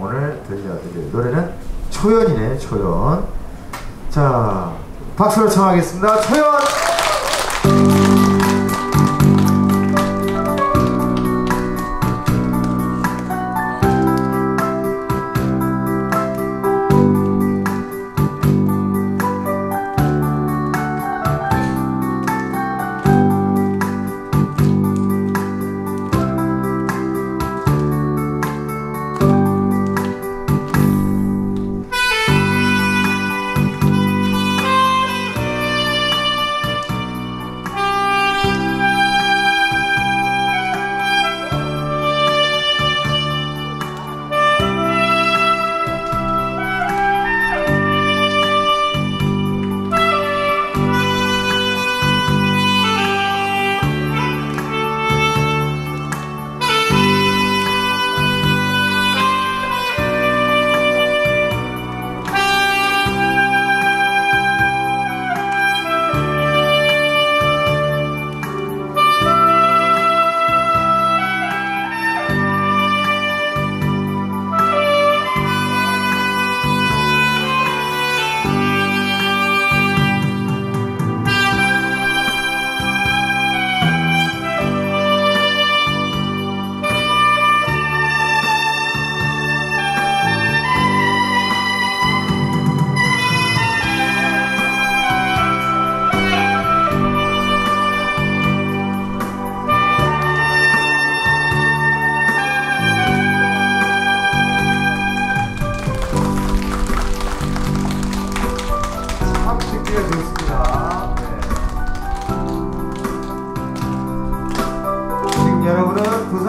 오늘 들려드릴 노래는 초연이네 초연. 자 박수로 청하겠습니다. 초연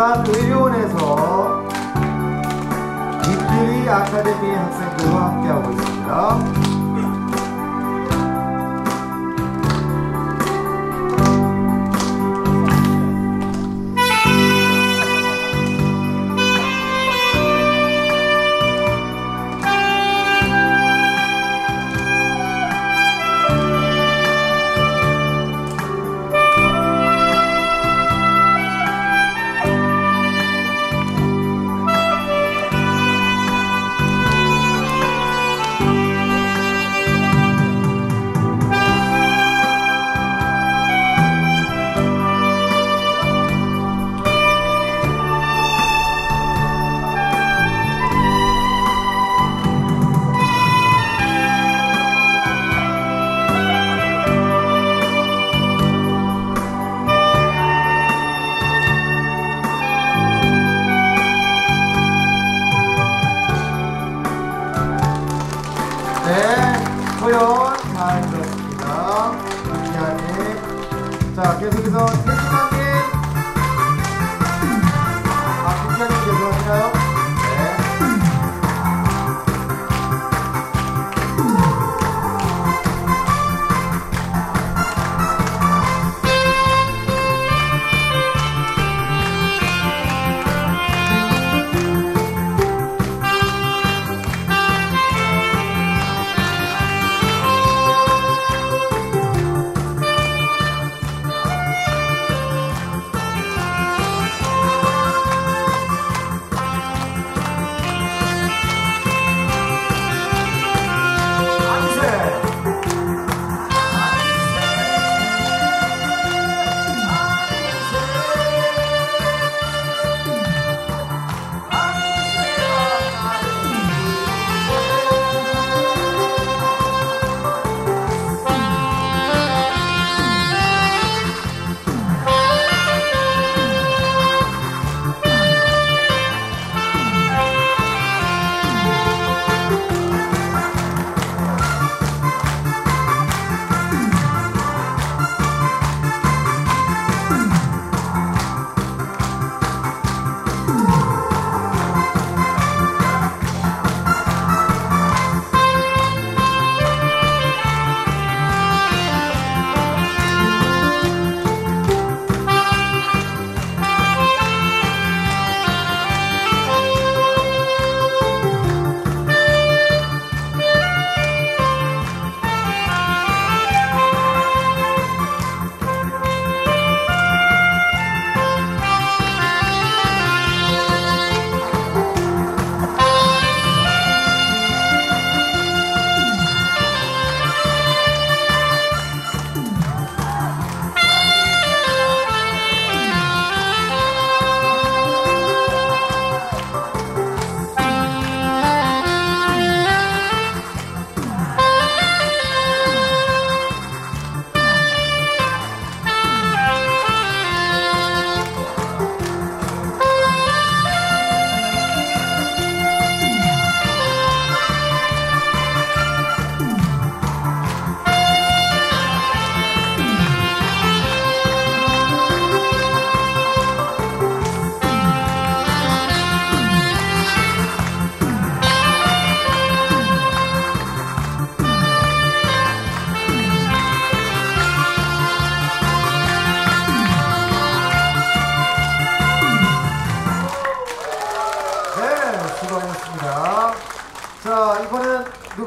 부산 의료원에서 김필희 아카데미 학생들과 함께하고 있습니다. 네, 소연 잘 들었습니다. 자, 계속해서 태진아님.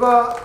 場